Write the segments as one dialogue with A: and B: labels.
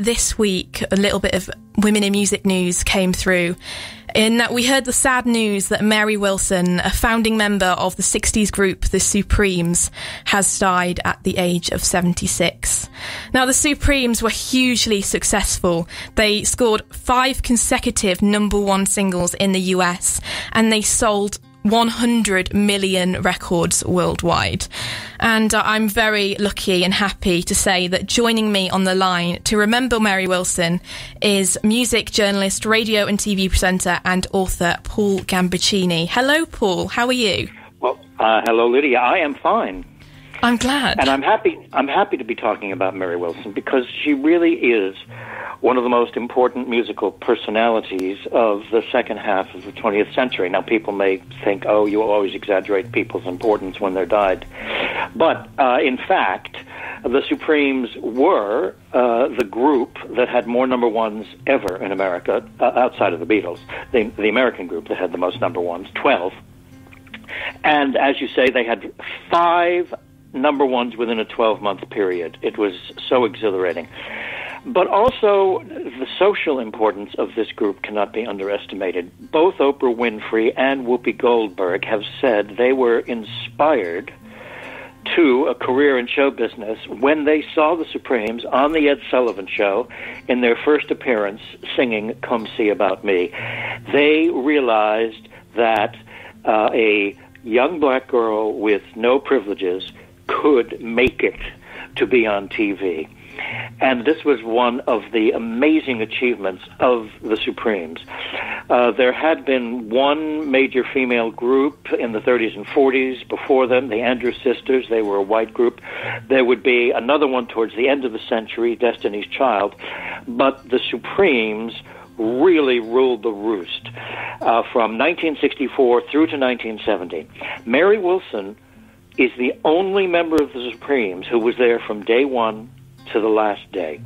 A: this week, a little bit of women in music news came through. In that we heard the sad news that Mary Wilson, a founding member of the 60s group The Supremes, has died at the age of 76. Now, the Supremes were hugely successful. They scored five consecutive number one singles in the US and they sold 100 million records worldwide. And uh, I'm very lucky and happy to say that joining me on the line to remember Mary Wilson is music journalist, radio and TV presenter, and author Paul Gambaccini. Hello, Paul. How are you?
B: Well, uh, hello, Lydia. I am fine.
A: I'm glad.
B: And I'm happy. I'm happy to be talking about Mary Wilson because she really is one of the most important musical personalities of the second half of the 20th century. Now, people may think, oh, you always exaggerate people's importance when they're died. But uh, in fact, the Supremes were uh, the group that had more number ones ever in America, uh, outside of the Beatles. The, the American group that had the most number ones, 12. And as you say, they had five number ones within a 12 month period. It was so exhilarating. But also, the social importance of this group cannot be underestimated. Both Oprah Winfrey and Whoopi Goldberg have said they were inspired to a career in show business when they saw the Supremes on the Ed Sullivan Show in their first appearance singing Come See About Me. They realized that uh, a young black girl with no privileges could make it to be on TV. And this was one of the amazing achievements of the Supremes. Uh, there had been one major female group in the 30s and 40s before them, the Andrews Sisters. They were a white group. There would be another one towards the end of the century, Destiny's Child. But the Supremes really ruled the roost uh, from 1964 through to 1970. Mary Wilson is the only member of the Supremes who was there from day one to the last day.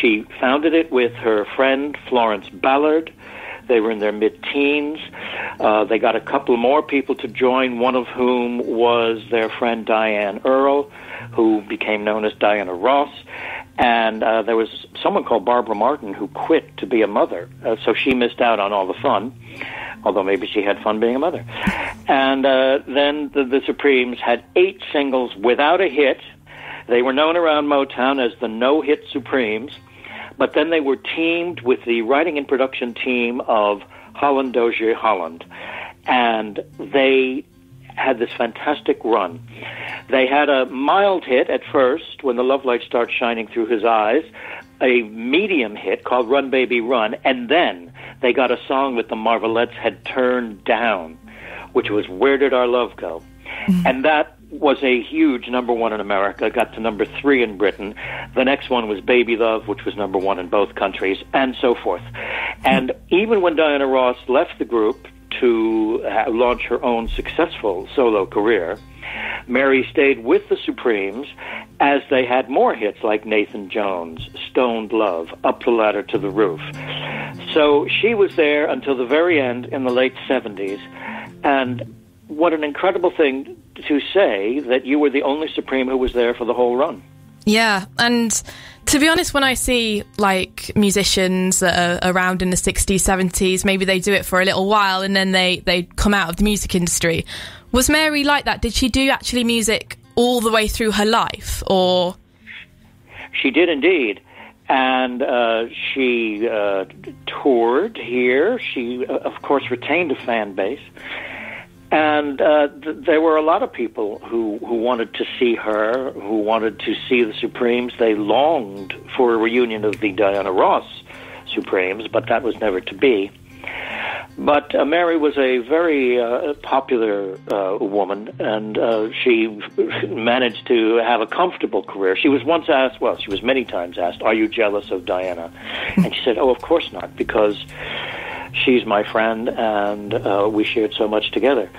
B: She founded it with her friend Florence Ballard. They were in their mid teens. Uh, they got a couple more people to join, one of whom was their friend Diane Earle, who became known as Diana Ross. And uh, there was someone called Barbara Martin who quit to be a mother, uh, so she missed out on all the fun, although maybe she had fun being a mother. And uh, then the, the Supremes had eight singles without a hit. They were known around Motown as the No Hit Supremes, but then they were teamed with the writing and production team of Holland Dozier Holland, and they had this fantastic run. They had a mild hit at first when the love light starts shining through his eyes, a medium hit called Run Baby Run, and then they got a song that the Marvelettes had turned down, which was Where Did Our Love Go? Mm-hmm. And that was a huge number one in America, got to number three in Britain. The next one was Baby Love, which was number one in both countries, and so forth. And even when Diana Ross left the group to launch her own successful solo career, Mary stayed with the Supremes as they had more hits like Nathan Jones, Stoned Love, Up the Ladder to the Roof. So she was there until the very end in the late 70s. And what an incredible thing to say that you were the only Supreme who was there for the whole run.
A: Yeah, and to be honest, when I see like musicians that are around in the 60s, 70s, maybe they do it for a little while and then they, they come out of the music industry. Was Mary like that? Did she do actually music all the way through her life or?
B: She did indeed. And uh, she uh, toured here. She, uh, of course, retained a fan base. And uh, th- there were a lot of people who, who wanted to see her, who wanted to see the Supremes. They longed for a reunion of the Diana Ross Supremes, but that was never to be. But uh, Mary was a very uh, popular uh, woman, and uh, she managed to have a comfortable career. She was once asked, well, she was many times asked, Are you jealous of Diana? And she said, Oh, of course not, because she's my friend, and uh, we shared so much together.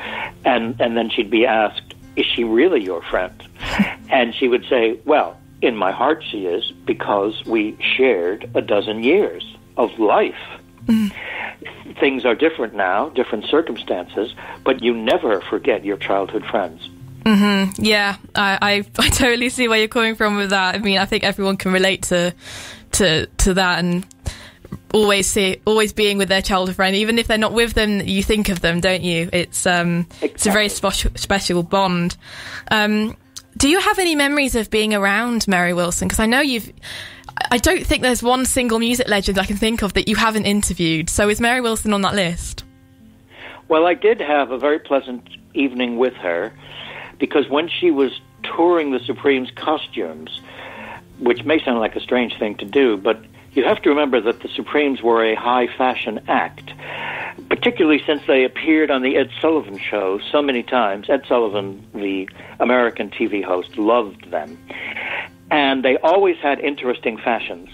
B: And and then she'd be asked, "Is she really your friend?" and she would say, "Well, in my heart, she is because we shared a dozen years of life." Mm. Things are different now, different circumstances, but you never forget your childhood friends.
A: Mm-hmm. Yeah, I, I, I totally see where you're coming from with that. I mean, I think everyone can relate to to to that and always see always being with their childhood friend even if they're not with them you think of them don't you it's um exactly. it's a very special special bond um do you have any memories of being around Mary Wilson? Because I know you've I don't think there's one single music legend I can think of that you haven't interviewed. So is Mary Wilson on that list?
B: Well I did have a very pleasant evening with her because when she was touring the Supremes costumes which may sound like a strange thing to do but you have to remember that the Supremes were a high fashion act, particularly since they appeared on the Ed Sullivan show so many times. Ed Sullivan, the American TV host, loved them. And they always had interesting fashions.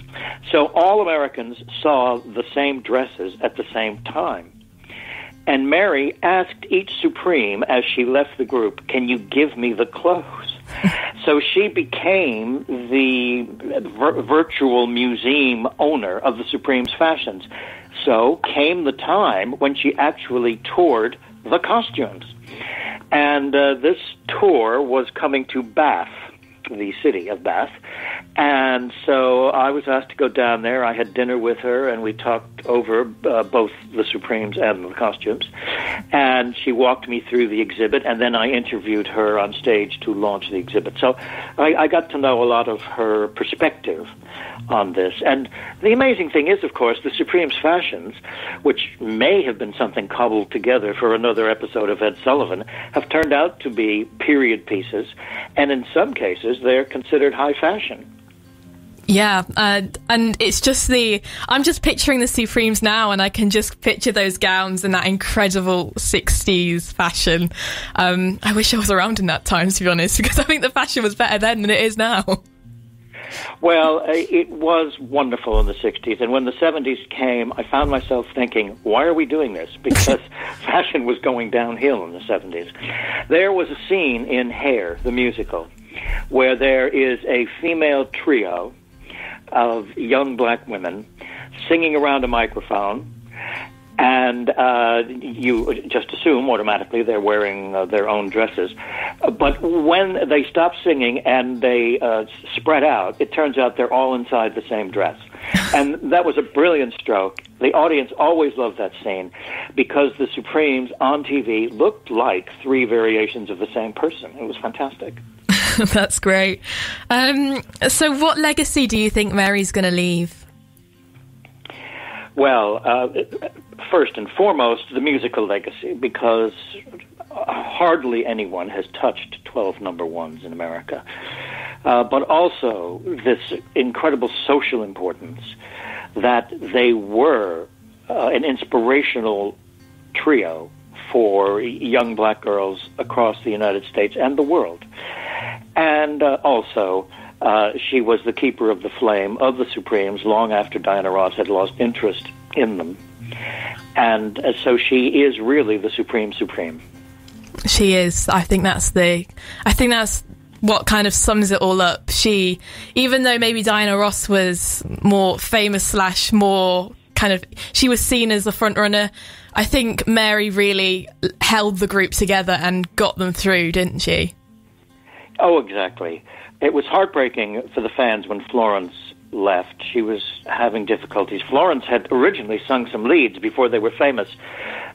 B: So all Americans saw the same dresses at the same time. And Mary asked each Supreme as she left the group, Can you give me the clothes? so she became the vir- virtual museum owner of the Supreme's fashions. So came the time when she actually toured the costumes. And uh, this tour was coming to Bath, the city of Bath. And so I was asked to go down there. I had dinner with her, and we talked over uh, both the Supremes and the costumes. And she walked me through the exhibit, and then I interviewed her on stage to launch the exhibit. So I, I got to know a lot of her perspective on this. And the amazing thing is, of course, the Supremes fashions, which may have been something cobbled together for another episode of Ed Sullivan, have turned out to be period pieces, and in some cases, they're considered high fashion.
A: Yeah, uh, and it's just the. I'm just picturing the Supremes now, and I can just picture those gowns and that incredible 60s fashion. Um, I wish I was around in that time, to be honest, because I think the fashion was better then than it is now.
B: Well, uh, it was wonderful in the 60s. And when the 70s came, I found myself thinking, why are we doing this? Because fashion was going downhill in the 70s. There was a scene in Hair, the musical, where there is a female trio of young black women singing around a microphone and uh, you just assume automatically they're wearing uh, their own dresses. But when they stop singing and they uh, spread out, it turns out they're all inside the same dress. and that was a brilliant stroke. The audience always loved that scene because the Supremes on TV looked like three variations of the same person. It was fantastic.
A: That's great. Um, so, what legacy do you think Mary's going to leave?
B: Well, uh, first and foremost, the musical legacy, because hardly anyone has touched 12 number ones in America. Uh, but also this incredible social importance that they were uh, an inspirational trio for young black girls across the United States and the world. And uh, also, uh, she was the keeper of the flame of the Supremes long after Diana Ross had lost interest in them. And uh, so she is really the Supreme Supreme.
A: She is. I think that's the. I think that's what kind of sums it all up. She, even though maybe Diana Ross was more famous slash more kind of, she was seen as the front runner. I think Mary really held the group together and got them through, didn't she?
B: Oh, exactly. It was heartbreaking for the fans when Florence left. She was having difficulties. Florence had originally sung some leads before they were famous,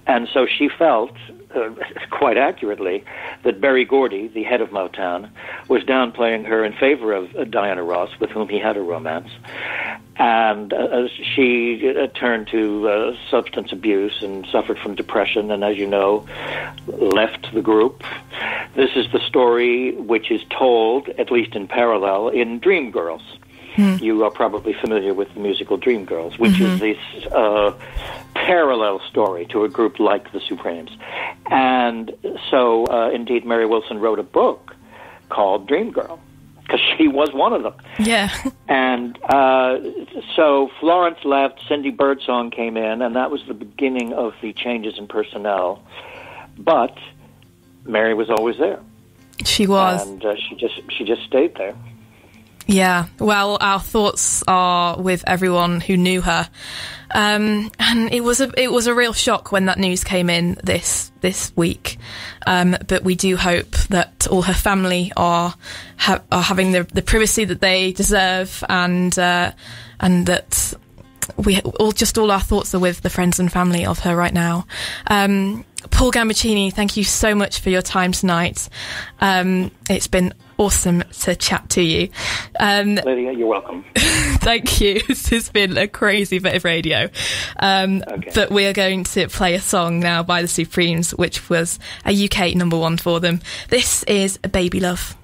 B: and so she felt, uh, quite accurately, that Berry Gordy, the head of Motown, was downplaying her in favor of uh, Diana Ross, with whom he had a romance. And uh, she uh, turned to uh, substance abuse and suffered from depression, and as you know, left the group. This is the story which is told, at least in parallel, in Dreamgirls. Hmm. You are probably familiar with the musical Dreamgirls, which mm-hmm. is this uh, parallel story to a group like the Supremes. And so, uh, indeed, Mary Wilson wrote a book called Dreamgirl because she was one of them.
A: Yeah.
B: And uh, so Florence left, Cindy Birdsong came in, and that was the beginning of the changes in personnel. But Mary was always there.
A: She was,
B: and uh, she just she just stayed there.
A: Yeah, well, our thoughts are with everyone who knew her, um, and it was a it was a real shock when that news came in this this week. Um, but we do hope that all her family are ha- are having the, the privacy that they deserve, and uh, and that we all just all our thoughts are with the friends and family of her right now. Um, Paul Gambaccini, thank you so much for your time tonight. Um, it's been awesome to chat to you.
B: Um, Lydia, you're welcome.
A: thank you. This has been a crazy bit of radio. Um, okay. But we are going to play a song now by the Supremes, which was a UK number one for them. This is a Baby Love.